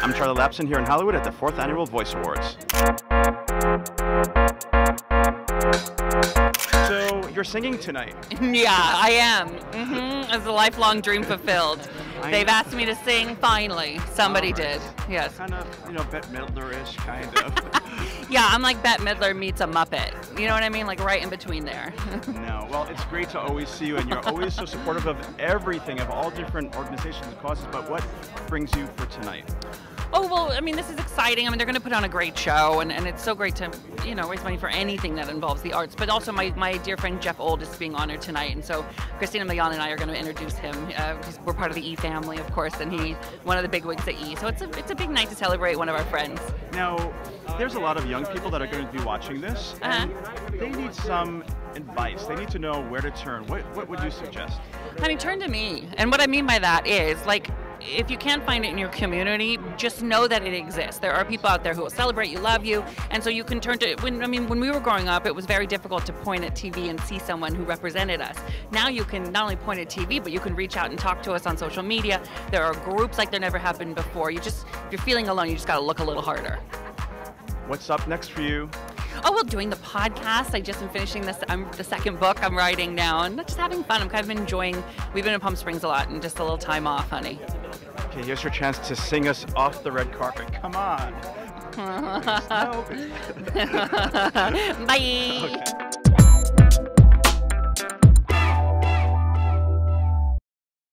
I'm Charlie Lapson here in Hollywood at the 4th Annual Voice Awards. So, you're singing tonight. yeah, I am. Mm-hmm. It's a lifelong dream fulfilled. They've asked me to sing finally. Somebody oh, right. did. Yes. Kind of, you know, Bette Midler-ish, kind of. Yeah, I'm like Bette Midler meets a Muppet. You know what I mean? Like right in between there. no, well, it's great to always see you, and you're always so supportive of everything, of all different organizations and causes. But what brings you for tonight? Oh well, I mean this is exciting. I mean they're going to put on a great show, and, and it's so great to you know raise money for anything that involves the arts. But also my, my dear friend Jeff Olde is being honored tonight, and so Christina Milian and I are going to introduce him. Uh, we're part of the E family, of course, and he one of the big wigs at E. So it's a it's a big night to celebrate one of our friends. Now, there's a lot of young people that are going to be watching this, and they need some advice. They need to know where to turn. What, what would you suggest? I mean, turn to me. And what I mean by that is, like, if you can't find it in your community, just know that it exists. There are people out there who will celebrate you, love you, and so you can turn to. When I mean, when we were growing up, it was very difficult to point at TV and see someone who represented us. Now you can not only point at TV, but you can reach out and talk to us on social media. There are groups like there never have been before. You just, if you're feeling alone, you just got to look a little harder. What's up next for you? Oh well, doing the podcast. I just am finishing this. I'm the second book I'm writing now, and just having fun. I'm kind of enjoying. We've been in Palm Springs a lot, and just a little time off, honey. Okay, here's your chance to sing us off the red carpet. Come on. Bye. Okay.